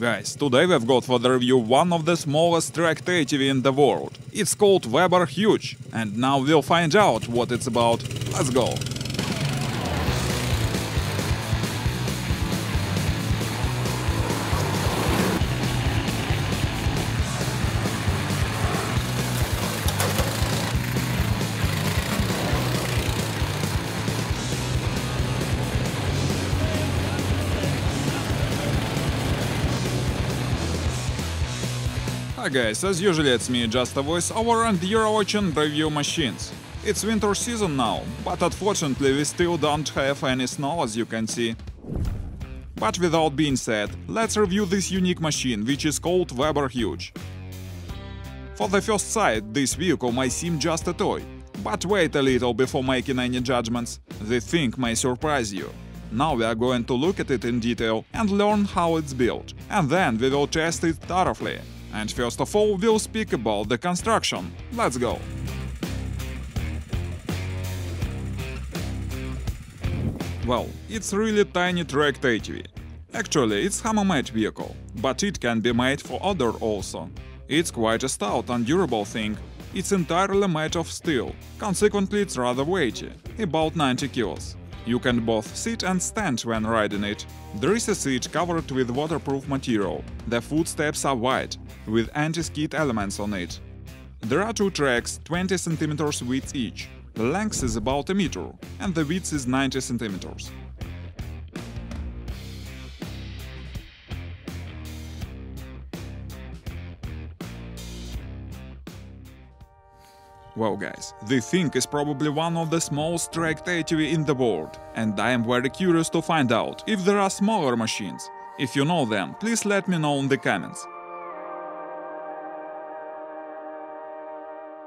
Guys, today we've got for the review one of the smallest tracked ATV in the world. It's called Vebr Huge, and now we'll find out what it's about. Let's go! Hi guys, as usually it's me, just a voiceover and you're watching Review Machines. It's winter season now, but unfortunately we still don't have any snow as you can see. But without being said, let's review this unique machine which is called Vebr Huge. For the first sight, this vehicle may seem just a toy, but wait a little before making any judgments, the thing may surprise you. Now we are going to look at it in detail and learn how it's built, and then we will test it thoroughly. And first of all, we'll speak about the construction. Let's go! Well, it's really tiny tracked ATV. Actually, it's hammer-made vehicle, but it can be made for other also. It's quite a stout and durable thing. It's entirely made of steel, consequently it's rather weighty, about 90 kilos. You can both sit and stand when riding it. There is a seat covered with waterproof material. The footsteps are wide, with anti-skid elements on it. There are two tracks, 20 cm width each. The length is about a meter, and the width is 90 cm. Well guys, the thing is probably one of the smallest tracked ATV in the world, and I am very curious to find out if there are smaller machines. If you know them, please let me know in the comments.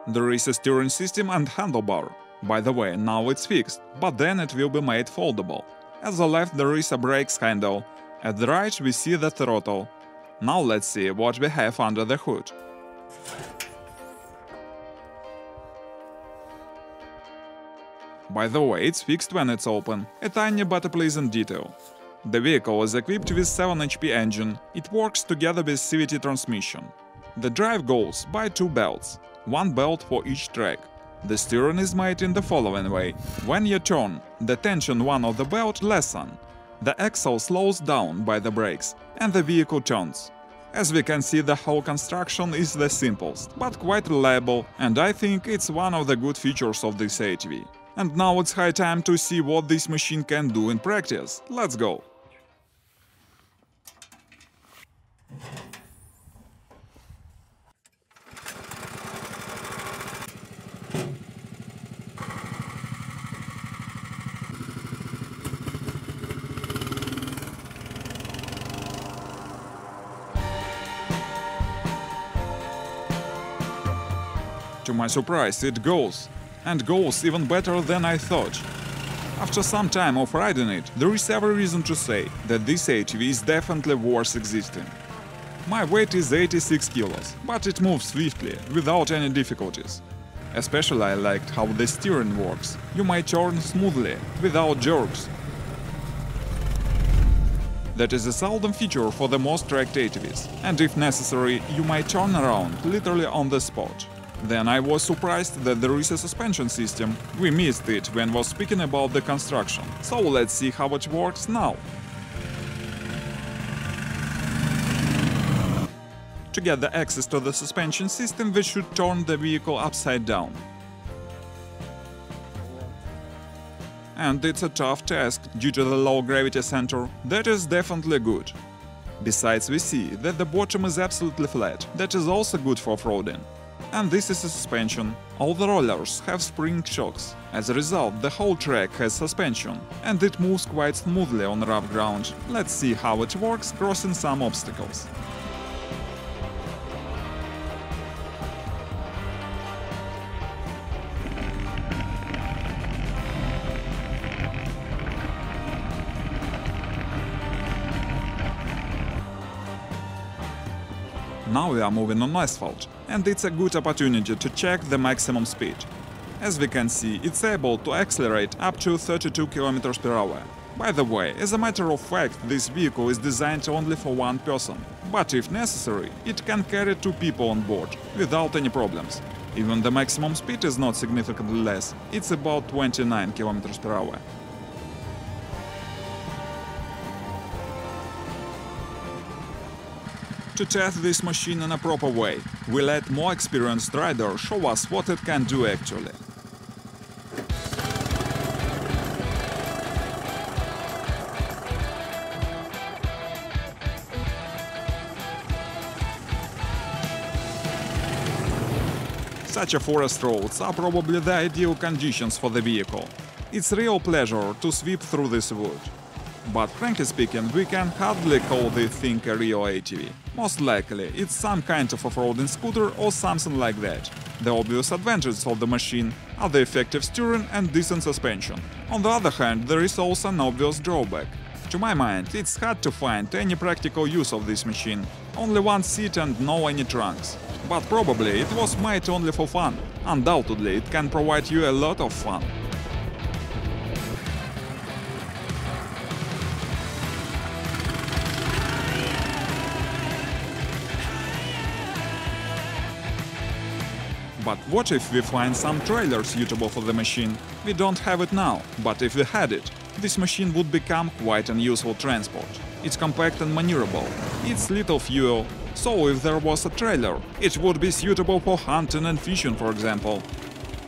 There is a steering system and handlebar. By the way, now it's fixed, but then it will be made foldable. At the left there is a brakes handle, at the right we see the throttle. Now let's see what we have under the hood. By the way, it's fixed when it's open, a tiny but a pleasant detail. The vehicle is equipped with 7 HP engine, it works together with CVT transmission. The drive goes by two belts, one belt for each track. The steering is made in the following way. When you turn, the tension one of the belt lessen. The axle slows down by the brakes, and the vehicle turns. As we can see, the whole construction is the simplest, but quite reliable, and I think it's one of the good features of this ATV. And now it's high time to see what this machine can do in practice. Let's go! To my surprise, it goes, and goes even better than I thought. After some time of riding it, there is every reason to say that this ATV is definitely worth existing. My weight is 86 kilos, but it moves swiftly, without any difficulties. Especially I liked how the steering works. You might turn smoothly, without jerks. That is a seldom feature for the most tracked ATVs, and if necessary, you might turn around literally on the spot. Then I was surprised that there is a suspension system. We missed it when was speaking about the construction. So let's see how it works now. To get the access to the suspension system, we should turn the vehicle upside down. And it's a tough task due to the low gravity center. That is definitely good. Besides, we see that the bottom is absolutely flat. That is also good for off-roading and this is a suspension. All the rollers have spring shocks. As a result, the whole track has suspension, and it moves quite smoothly on rough ground. Let's see how it works crossing some obstacles. Now we are moving on asphalt, and it's a good opportunity to check the maximum speed. As we can see, it's able to accelerate up to 32 km per hour. By the way, as a matter of fact, this vehicle is designed only for one person, but if necessary, it can carry two people on board without any problems. Even the maximum speed is not significantly less, it's about 29 km per hour. To test this machine in a proper way, we let more experienced rider show us what it can do actually. Such a forest roads are probably the ideal conditions for the vehicle. It's real pleasure to sweep through this wood. But frankly speaking, we can hardly call this thing a real ATV. Most likely, it's some kind of off-roading scooter or something like that. The obvious advantages of the machine are the effective steering and decent suspension. On the other hand, there is also an obvious drawback. To my mind, it's hard to find any practical use of this machine. Only one seat and no any trunks. But probably it was made only for fun. Undoubtedly, it can provide you a lot of fun. But what if we find some trailer suitable for the machine? We don't have it now, but if we had it, this machine would become quite an useful transport. It's compact and maneuverable, it's little fuel, so if there was a trailer, it would be suitable for hunting and fishing, for example.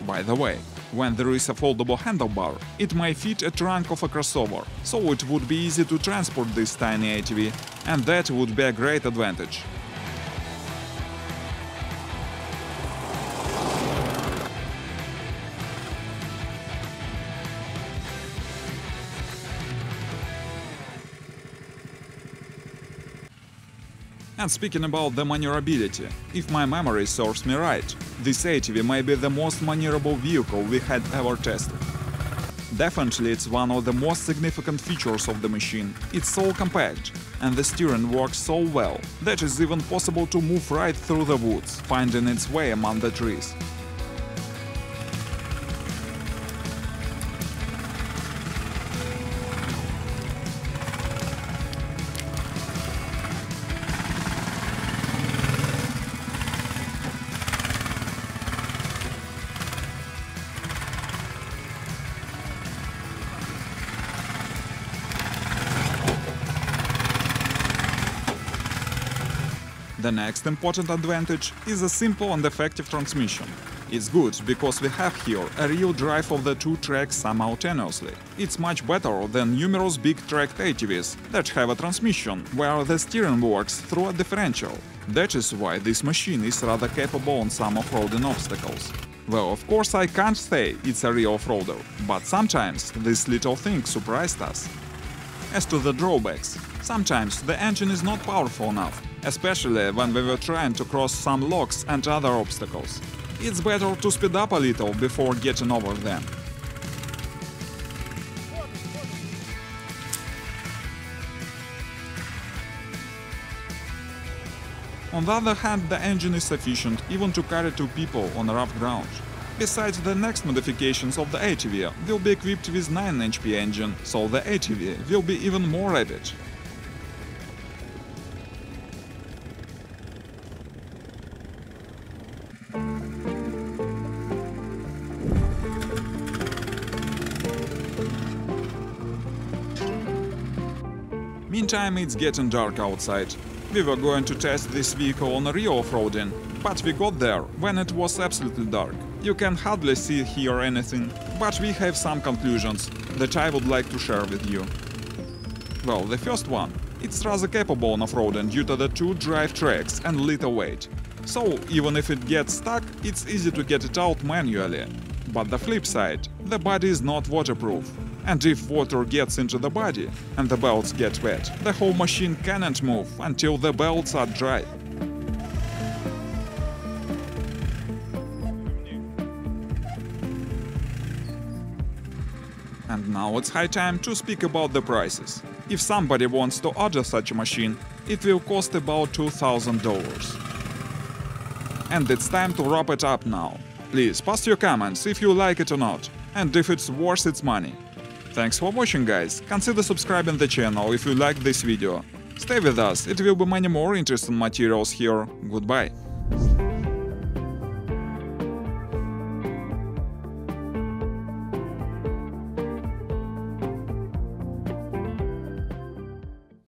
By the way, when there is a foldable handlebar, it may fit a trunk of a crossover, so it would be easy to transport this tiny ATV, and that would be a great advantage. And speaking about the maneuverability, if my memory serves me right, this ATV may be the most maneuverable vehicle we had ever tested. Definitely it's one of the most significant features of the machine. It's so compact, and the steering works so well that it's even possible to move right through the woods, finding its way among the trees. The next important advantage is a simple and effective transmission. It's good because we have here a real drive of the two tracks simultaneously. It's much better than numerous big tracked ATVs that have a transmission where the steering works through a differential. That is why this machine is rather capable on some off-roading obstacles. Well, of course I can't say it's a real off-roader, but sometimes this little thing surprised us. As to the drawbacks, sometimes the engine is not powerful enough, especially when we were trying to cross some logs and other obstacles. It's better to speed up a little before getting over them. On the other hand, the engine is sufficient even to carry two people on rough ground. Besides, the next modifications of the ATV will be equipped with 9 HP engine, so the ATV will be even more rapid. Meantime, it's getting dark outside. We were going to test this vehicle on a real off-roading, but we got there when it was absolutely dark. You can hardly see here anything, but we have some conclusions that I would like to share with you. Well, the first one. It's rather capable on off-roading due to the two drive tracks and little weight. So, even if it gets stuck, it's easy to get it out manually. But the flip side, the body is not waterproof. And if water gets into the body and the belts get wet, the whole machine cannot move until the belts are dry. And now it's high time to speak about the prices. If somebody wants to order such a machine, it will cost about $2,000. And it's time to wrap it up now. Please post your comments if you like it or not, and if it's worth its money. Thanks for watching guys, consider subscribing the channel if you liked this video. Stay with us, it will be many more interesting materials here. Goodbye.